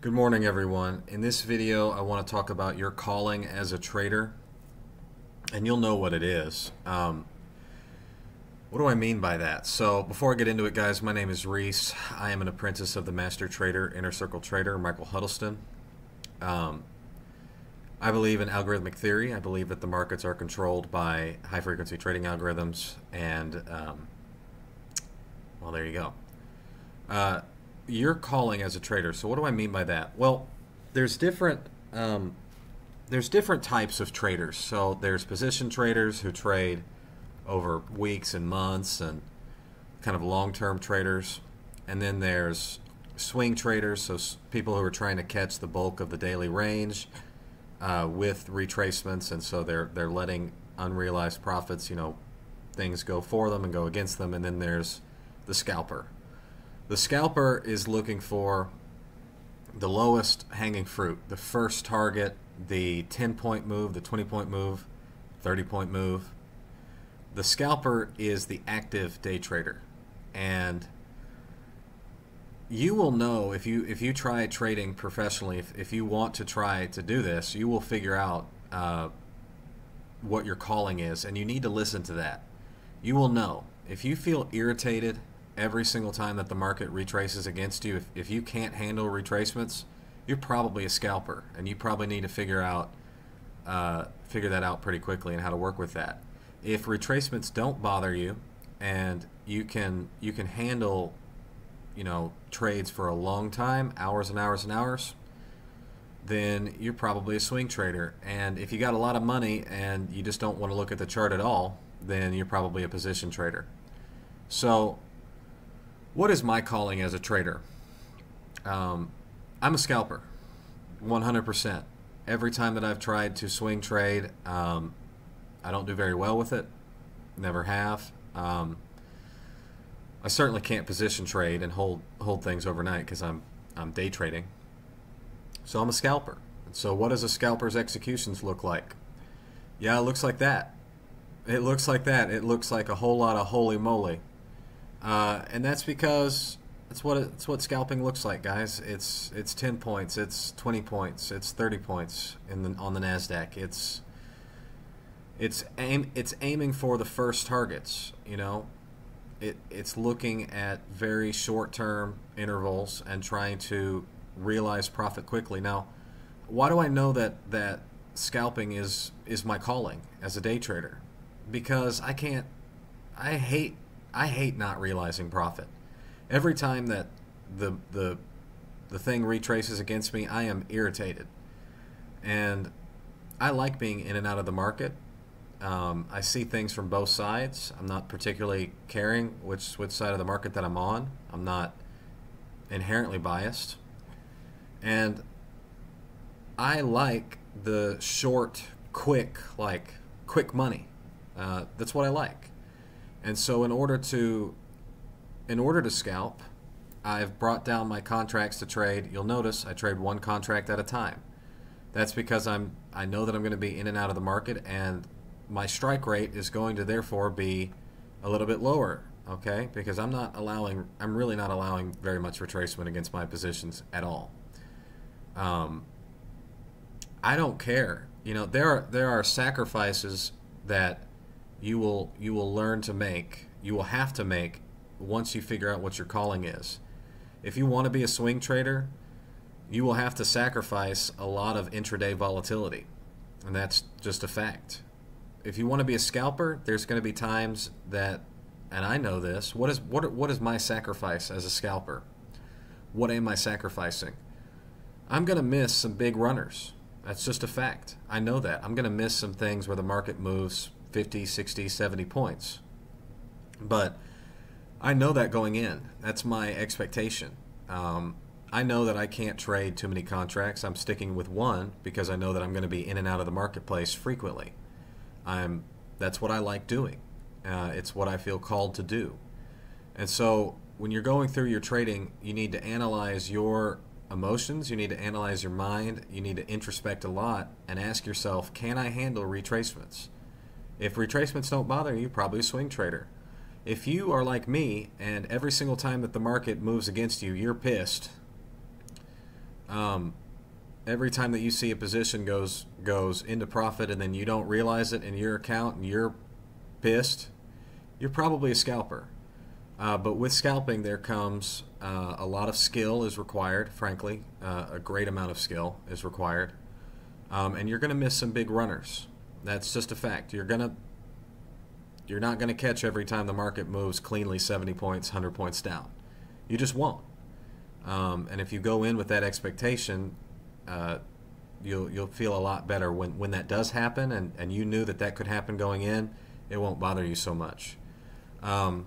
Good morning, everyone. In this video, I want to talk about your calling as a trader, and you'll know what it is. Um, what do I mean by that? So, before I get into it, guys, my name is Reece. I am an apprentice of the master trader, Inner Circle trader, Michael Huddleston. Um, I believe in algorithmic theory. I believe that the markets are controlled by high frequency trading algorithms, and um, well, there you go. Uh, you're calling as a trader. So what do I mean by that? Well, there's different um, there's different types of traders. So there's position traders who trade over weeks and months and kind of long-term traders, and then there's swing traders, so people who are trying to catch the bulk of the daily range uh, with retracements, and so they're they're letting unrealized profits, you know, things go for them and go against them, and then there's the scalper, the scalper is looking for the lowest hanging fruit, the first target, the 10 point move, the 20 point move, 30 point move. The scalper is the active day trader. And you will know if you if you try trading professionally, if, if you want to try to do this, you will figure out uh, what your calling is, and you need to listen to that. You will know if you feel irritated every single time that the market retraces against you, if, if you can't handle retracements, you're probably a scalper, and you probably need to figure out uh, figure that out pretty quickly and how to work with that. If retracements don't bother you, and you can you can handle you know trades for a long time, hours and hours and hours, then you're probably a swing trader. And if you got a lot of money and you just don't want to look at the chart at all, then you're probably a position trader. So what is my calling as a trader? Um, I'm a scalper, 100%. Every time that I've tried to swing trade, um, I don't do very well with it. Never have. Um, I certainly can't position trade and hold hold things overnight because I'm I'm day trading. So I'm a scalper. so what does a scalper's executions look like? Yeah, it looks like that. It looks like that. It looks like a whole lot of holy moly. Uh, and that's because it's what it's what scalping looks like, guys. It's it's ten points, it's twenty points, it's thirty points in the on the Nasdaq. It's it's aim it's aiming for the first targets. You know, it it's looking at very short term intervals and trying to realize profit quickly. Now, why do I know that that scalping is is my calling as a day trader? Because I can't. I hate I hate not realizing profit. Every time that the the the thing retraces against me, I am irritated. And I like being in and out of the market. Um, I see things from both sides. I'm not particularly caring which which side of the market that I'm on. I'm not inherently biased. And I like the short, quick, like quick money. Uh, that's what I like. And so in order to in order to scalp, I've brought down my contracts to trade. You'll notice I trade one contract at a time. That's because I'm I know that I'm going to be in and out of the market and my strike rate is going to therefore be a little bit lower, okay? Because I'm not allowing I'm really not allowing very much retracement against my positions at all. Um, I don't care. You know, there are there are sacrifices that you will you will learn to make. You will have to make once you figure out what your calling is. If you want to be a swing trader, you will have to sacrifice a lot of intraday volatility. And that's just a fact. If you want to be a scalper, there's going to be times that and I know this, what is what what is my sacrifice as a scalper? What am I sacrificing? I'm going to miss some big runners. That's just a fact. I know that. I'm going to miss some things where the market moves 50, 60, 70 points. But I know that going in. That's my expectation. Um, I know that I can't trade too many contracts. I'm sticking with one because I know that I'm going to be in and out of the marketplace frequently. I'm that's what I like doing. Uh, it's what I feel called to do. And so when you're going through your trading, you need to analyze your emotions, you need to analyze your mind, you need to introspect a lot and ask yourself, can I handle retracements? If retracements don't bother you, probably a swing trader. If you are like me and every single time that the market moves against you, you're pissed, Um, every time that you see a position goes goes into profit and then you don't realize it in your account and you're pissed, you're probably a scalper. Uh, but with scalping, there comes uh, a lot of skill is required. Frankly, uh, a great amount of skill is required, um, and you're going to miss some big runners. That's just a fact. You're gonna you're not going to catch every time the market moves cleanly 70 points, 100 points down. You just won't. Um, and if you go in with that expectation, uh, you'll you'll feel a lot better when, when that does happen, and, and you knew that that could happen going in. It won't bother you so much. Um,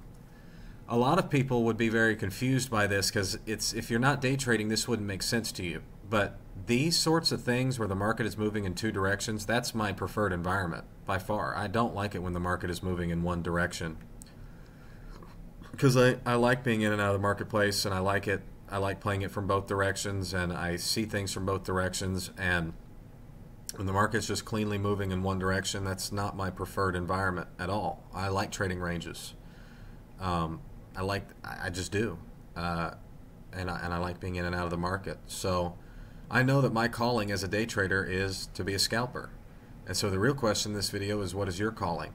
a lot of people would be very confused by this because it's if you're not day trading, this wouldn't make sense to you. But these sorts of things where the market is moving in two directions, that's my preferred environment by far. I don't like it when the market is moving in one direction because I, I like being in and out of the marketplace and I like it. I like playing it from both directions and I see things from both directions. And when the market's just cleanly moving in one direction, that's not my preferred environment at all. I like trading ranges. Um, I like, I just do. Uh, and, I, and I like being in and out of the market. So I know that my calling as a day trader is to be a scalper. And so the real question in this video is what is your calling?